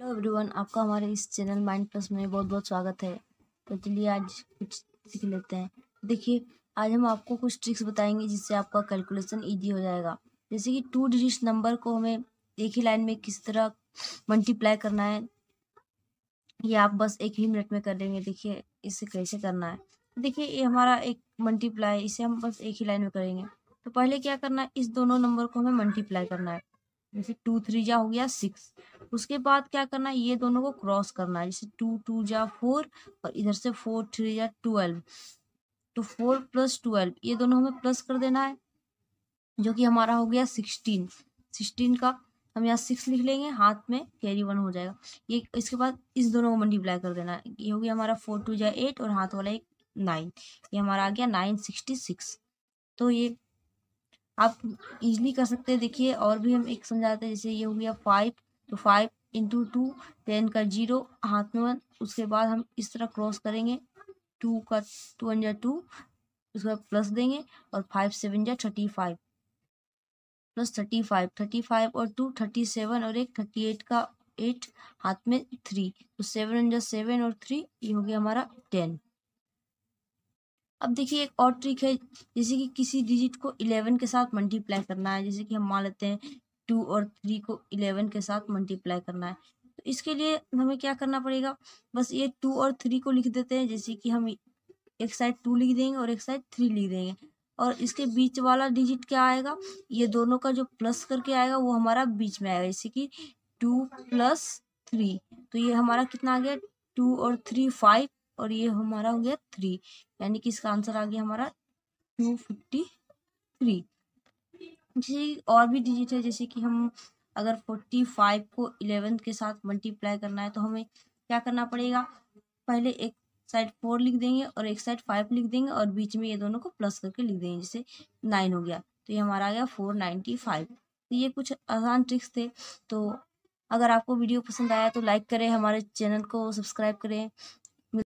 Hello everyone आपका हमारे इस चैनल माइंड प्लस में बहुत बहुत स्वागत है। तो चलिए आज कुछ सीख लेते हैं। देखिए, आज हम आपको कुछ ट्रिक्स बताएँगे जिससे आपका कैलकुलेशन इजी हो जाएगा। जैसे कि टू डिजिट नंबर को हमें एक ही लाइन में किस तरह मल्टीप्लाई करना है, ये आप बस एक ही मिनट में कर लेंगे। देखिए, इसे कैसे करना है। देखिए, ये हमारा एक मल्टीप्लाई इसे हम बस एक ही लाइन में करेंगे। तो पहले क्या करना है, इस दोनों नंबर को हमें मल्टीप्लाई करना है। जैसे टू थ्री जा हो गया, सिक्स। उसके बाद क्या करना है ये दोनों को क्रॉस करना है, जैसे टू टू जा फोर और इधर से फोर, थ्री जा ट्वेल्व। तो फोर प्लस ट्वेल्व, ये दोनों हमें प्लस कर देना है, जो कि हमारा हो गया सिक्सटीन। सिक्सटीन का हम यहाँ सिक्स लिख लेंगे, हाथ में कैरी वन हो जाएगा। ये इसके बाद इस दोनों को मल्टीप्लाई कर देना है। ये हो गया हमारा फोर, टू जा एट और हाथ वाला एक नाइन ये हमारा आ गया नाइन सिक्सटी सिक्स तो ये आप इजली कर सकते हैं। देखिए, और भी हम एक समझाते हैं, जैसे ये हो गया फाइव तो फाइव इंटू टू टेन का ज़ीरो हाथ में वन। उसके बाद हम इस तरह क्रॉस करेंगे टू का टू जा टू उसके बाद प्लस देंगे, और फाइव सेवन जा thirty five plus thirty five thirty five और टू थर्टी सेवन और एक थर्टी एट का एट हाथ में थ्री तो सेवन जा सेवन और थ्री ये हो गया हमारा टेन अब देखिए एक और ट्रिक है, जैसे कि किसी डिजिट को इलेवन के साथ मल्टीप्लाई करना है। जैसे कि हम मान लेते हैं टू और थ्री को इलेवन के साथ मल्टीप्लाई करना है। तो इसके लिए हमें क्या करना पड़ेगा? बस ये टू और थ्री को लिख देते हैं, जैसे कि हम एक साइड टू लिख देंगे और एक साइड थ्री लिख देंगे। और इसके बीच वाला डिजिट क्या आएगा? ये दोनों का जो प्लस करके आएगा, वो हमारा बीच में आएगा। जैसे कि टू प्लस थ्री तो ये हमारा कितना आ गया? टू और थ्री फाइव और ये हमारा हो गया थ्री यानी कि इसका आंसर आ गया हमारा टू फिफ्टी थ्री जैसे और भी डिजिट है, जैसे कि हम अगर फोर्टी फाइव को इलेवन के साथ मल्टीप्लाई करना है तो हमें क्या करना पड़ेगा? पहले एक साइड फोर लिख देंगे और एक साइड फाइव लिख देंगे और बीच में ये दोनों को प्लस करके लिख देंगे, जैसे नाइन हो गया। तो ये हमारा आ गया फोर नाइन्टी फाइव तो ये कुछ आसान ट्रिक्स थे। तो अगर आपको वीडियो पसंद आया तो लाइक करें, हमारे चैनल को सब्सक्राइब करें।